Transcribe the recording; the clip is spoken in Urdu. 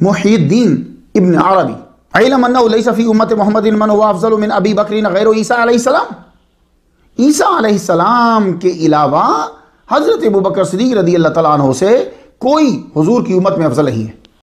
محی الدین ابن عربی. علم انہو لیسا فی امت محمد من ہوا افضل من ابی بکرین غیر عیسیٰ علیہ السلام. عیسیٰ علیہ السلام کے علاوہ حضرت ابو بکر صدیق رضی اللہ تعالیٰ عنہ سے کوئی حضور کی امت میں افضل نہیں ہے.